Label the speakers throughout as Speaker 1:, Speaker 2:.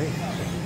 Speaker 1: Hey.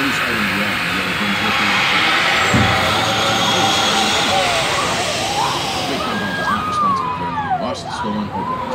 Speaker 1: always out in the air. Stolen, or whatever.